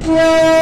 拜。